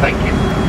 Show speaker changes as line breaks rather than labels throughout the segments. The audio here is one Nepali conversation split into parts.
Thank you.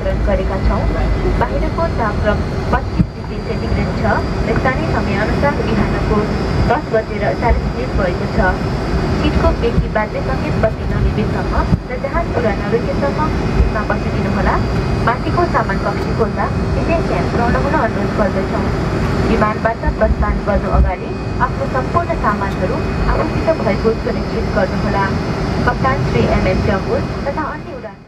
नियन्त्रण गरेका छौँ। बाहिरको तापक्रम पच्चिस डिग्री सेन्टिग्रेड छ।
र स्थानीय समयअनुसार बिहानको दस बजेर चालिस मिनट भएको छ। सिटको बेसी बाँच्ने समेत बत्ती नलिबेसम्म र जहाँ पुरा नरोकेसम्म सिटमा बसिदिनुहोला। माथिको सामान कक्षी खोल्दा विशेष ध्यान रहन अनुरोध गर्दछौँ। विमानबाट प्रस्थान गर्नु अगाडि आफ्नो सम्पूर्ण सामानहरू आफूसित भएको सुनिश्चित गर्नुहोला। कप्तान श्री एमएस जम्बुल तथा अन्य उडान